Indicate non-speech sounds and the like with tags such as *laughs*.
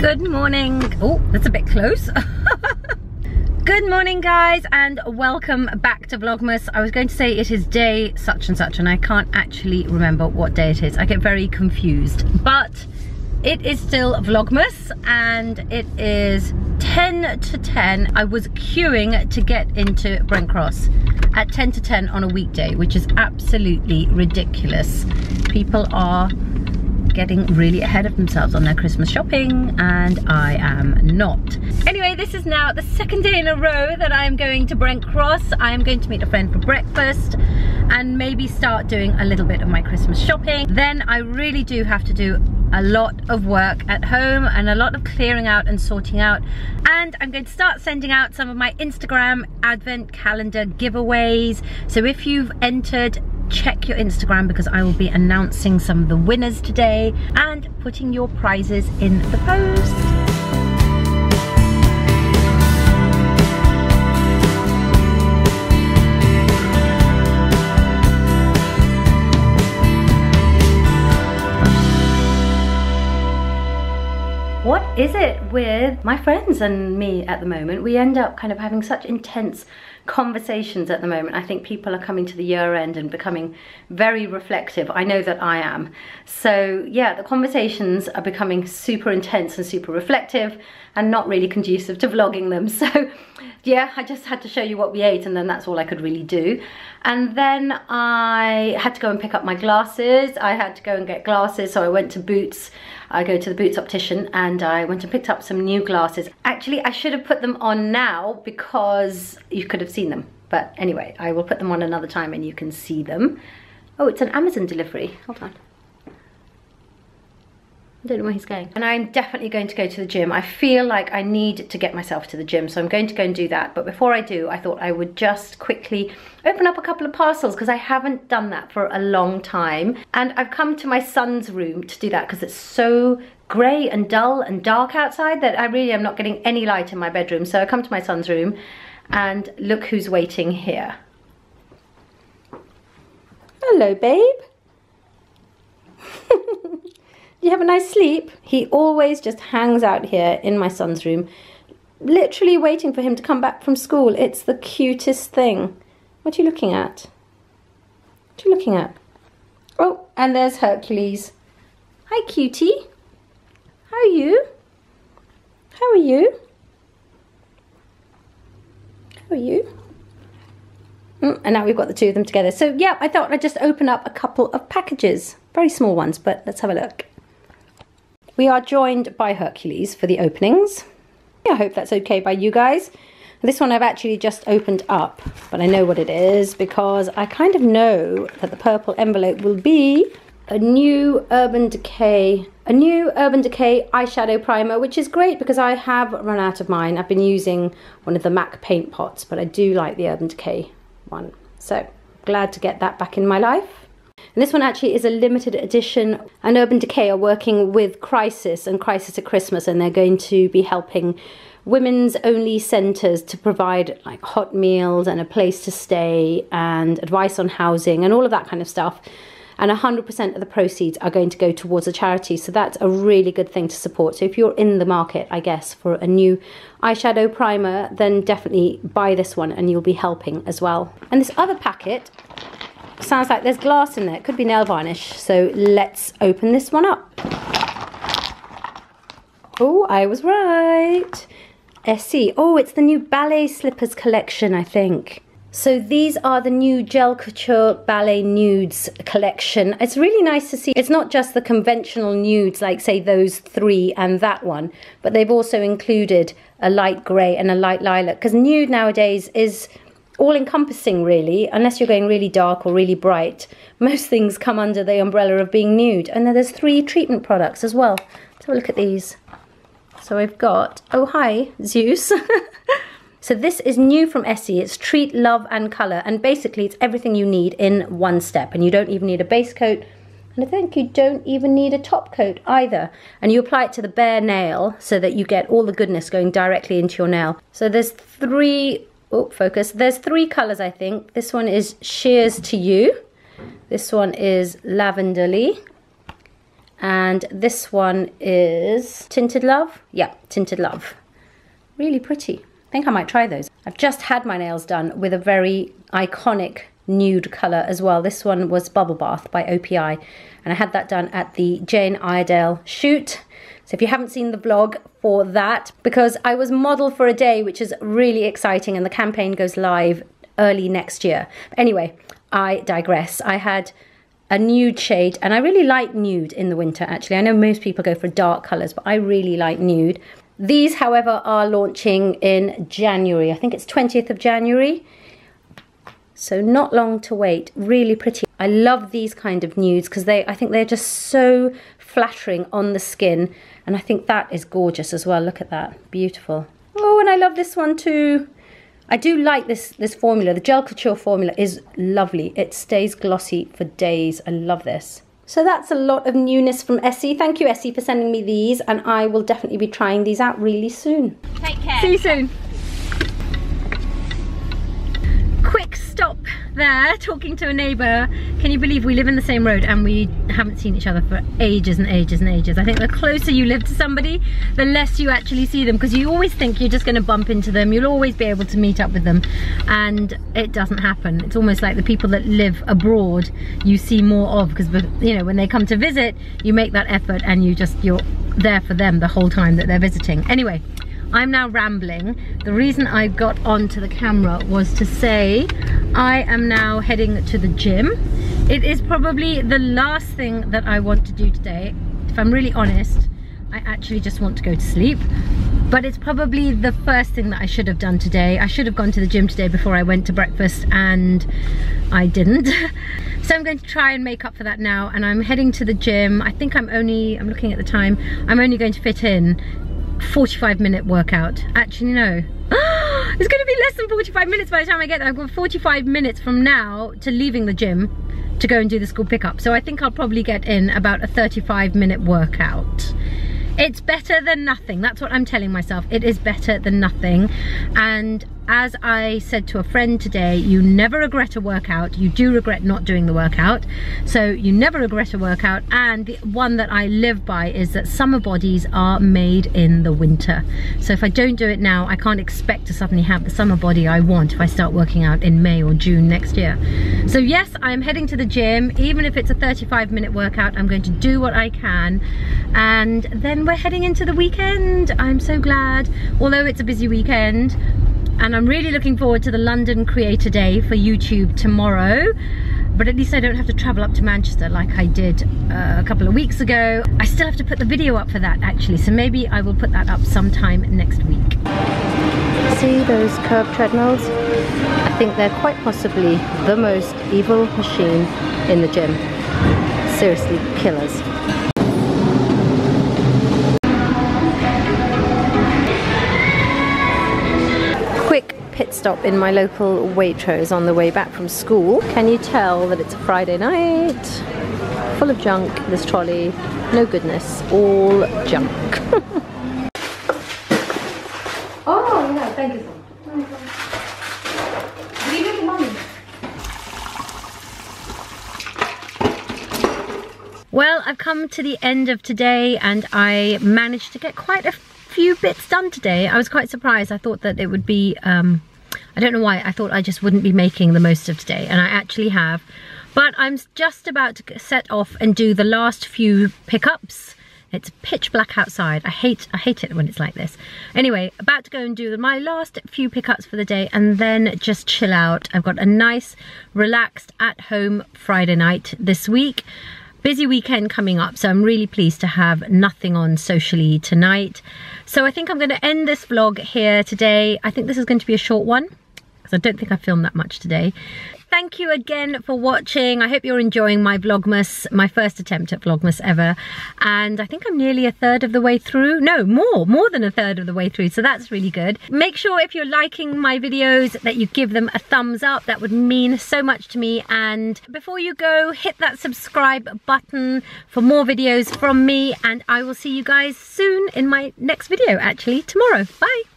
Good morning. Oh, that's a bit close. *laughs* Good morning guys and welcome back to Vlogmas. I was going to say it is day such and such and I can't actually remember what day it is. I get very confused. But it is still Vlogmas and it is 10 to 10. I was queuing to get into Brent Cross at 10 to 10 on a weekday, which is absolutely ridiculous. People are getting really ahead of themselves on their Christmas shopping and I am not. Anyway, this is now the second day in a row that I am going to Brent Cross. I am going to meet a friend for breakfast and maybe start doing a little bit of my Christmas shopping. Then I really do have to do a lot of work at home and a lot of clearing out and sorting out and I'm going to start sending out some of my Instagram advent calendar giveaways so if you've entered check your Instagram because I will be announcing some of the winners today and putting your prizes in the post. what is it with my friends and me at the moment? We end up kind of having such intense conversations at the moment. I think people are coming to the year end and becoming very reflective. I know that I am. So yeah, the conversations are becoming super intense and super reflective and not really conducive to vlogging them. *laughs* So yeah, I just had to show you what we ate and then that's all I could really do. And then I had to go and pick up my glasses. I had to go and get glasses, so I went to Boots. I go to the Boots optician and I went and picked up some new glasses. Actually, I should have put them on now because you could have seen them. But anyway, I will put them on another time and you can see them. Oh, it's an Amazon delivery. Hold on. I don't know where he's going. And I'm definitely going to go to the gym. I feel like I need to get myself to the gym, so I'm going to go and do that. But before I do, I thought I would just quickly open up a couple of parcels because I haven't done that for a long time. And I've come to my son's room to do that because it's so grey and dull and dark outside that I really am not getting any light in my bedroom. So I come to my son's room and look who's waiting here. Hello, babe. You have a nice sleep? He always just hangs out here in my son's room, literally waiting for him to come back from school. It's the cutest thing. What are you looking at? What are you looking at? Oh, and there's Hercules. Hi, cutie. How are you? How are you? How are you? Mm, and now we've got the two of them together. So yeah, I thought I'd just open up a couple of packages. Very small ones, but let's have a look. We are joined by Hercules for the openings. I hope that's okay by you guys. This one I've actually just opened up, but I know what it is because I kind of know that the purple envelope will be a new Urban Decay, a new Urban Decay eyeshadow primer, which is great because I have run out of mine. I've been using one of the MAC paint pots, but I do like the Urban Decay one. So glad to get that back in my life. And this one actually is a limited edition. And Urban Decay are working with Crisis and Crisis at Christmas, and they're going to be helping women's only centres to provide like hot meals and a place to stay and advice on housing and all of that kind of stuff. And 100% of the proceeds are going to go towards a charity. So that's a really good thing to support. So if you're in the market, I guess, for a new eyeshadow primer, then definitely buy this one and you'll be helping as well. And this other packet sounds like there's glass in there. It could be nail varnish. So let's open this one up. Oh, I was right. Essie. Oh, it's the new ballet slippers collection, I think. So these are the new Gel Couture Ballet Nudes collection. It's really nice to see. It's not just the conventional nudes like say those three and that one, but they've also included a light grey and a light lilac because nude nowadays is all encompassing really, unless you're going really dark or really bright. Most things come under the umbrella of being nude. And then there's three treatment products as well. Let's have a look at these. So I've got, oh hi, Zeus. *laughs* so this is new from Essie. It's Treat, Love and Colour. And basically it's everything you need in one step. And you don't even need a base coat. And I think you don't even need a top coat either. And you apply it to the bare nail so that you get all the goodness going directly into your nail. So there's three oh, focus. There's three colors, I think. This one is Sheers to You. This one is Lavenderly. And this one is Tinted Love. Yeah, Tinted Love. Really pretty. I think I might try those. I've just had my nails done with a very iconic nude colour as well. This one was Bubble Bath by OPI. And I had that done at the Jane Iredale shoot. So if you haven't seen the vlog for that, because I was model for a day, which is really exciting, and the campaign goes live early next year. But anyway, I digress. I had a nude shade and I really like nude in the winter actually. I know most people go for dark colours but I really like nude. These however are launching in January. I think it's 20th of January. So not long to wait. Really pretty. I love these kind of nudes because they I think they're just so flattering on the skin and I think that is gorgeous as well. Look at that. Beautiful. Oh and I love this one too. I do like this, this formula. The Gel Couture formula is lovely. It stays glossy for days. I love this. So that's a lot of newness from Essie. Thank you, Essie, for sending me these, and I will definitely be trying these out really soon. Take care. See you soon. There talking to a neighbour. Can you believe we live in the same road and we haven't seen each other for ages and ages and ages. I think the closer you live to somebody, the less you actually see them because you always think you're just going to bump into them. You'll always be able to meet up with them and it doesn't happen. It's almost like the people that live abroad you see more of because you know when they come to visit you make that effort and you just you're there for them the whole time that they're visiting. Anyway, I'm now rambling. The reason I got onto the camera was to say I am now heading to the gym. It is probably the last thing that I want to do today. If I'm really honest, I actually just want to go to sleep. But it's probably the first thing that I should have done today. I should have gone to the gym today before I went to breakfast and I didn't. *laughs* so I'm going to try and make up for that now and I'm heading to the gym. I think I'm only, I'm looking at the time, I'm only going to fit in 45 minute workout. Actually, no. It's gonna be less than 45 minutes by the time I get there. I've got 45 minutes from now to leaving the gym to go and do the school pickup. So I think I'll probably get in about a 35 minute workout. It's better than nothing. That's what I'm telling myself. It is better than nothing. And as I said to a friend today, you never regret a workout. You do regret not doing the workout. So you never regret a workout. And the one that I live by is that summer bodies are made in the winter. So if I don't do it now, I can't expect to suddenly have the summer body I want if I start working out in May or June next year. So yes, I'm heading to the gym. Even if it's a 35 minute workout, I'm going to do what I can. And then we're heading into the weekend. I'm so glad, although it's a busy weekend, and I'm really looking forward to the London Creator Day for YouTube tomorrow but at least I don't have to travel up to Manchester like I did uh, a couple of weeks ago. I still have to put the video up for that actually, so maybe I will put that up sometime next week. See those curved treadmills? I think they're quite possibly the most evil machine in the gym. Seriously, killers. Stop in my local Waitrose on the way back from school. Can you tell that it's a Friday night? Full of junk, this trolley. No goodness, all junk. *laughs* oh, no, thank you so much. Well, I've come to the end of today and I managed to get quite a few bits done today. I was quite surprised. I thought that it would be um, I don't know why, I thought I just wouldn't be making the most of today, and I actually have. But I'm just about to set off and do the last few pickups. It's pitch black outside. I hate I hate it when it's like this. Anyway, about to go and do my last few pickups for the day and then just chill out. I've got a nice, relaxed, at-home Friday night this week. Busy weekend coming up, so I'm really pleased to have nothing on socially tonight. So I think I'm going to end this vlog here today. I think this is going to be a short one because I don't think I filmed that much today thank you again for watching. I hope you're enjoying my Vlogmas, my first attempt at Vlogmas ever. And I think I'm nearly a third of the way through. No, more, more than a third of the way through. So that's really good. Make sure if you're liking my videos that you give them a thumbs up. That would mean so much to me. And before you go, hit that subscribe button for more videos from me. And I will see you guys soon in my next video, actually tomorrow. Bye.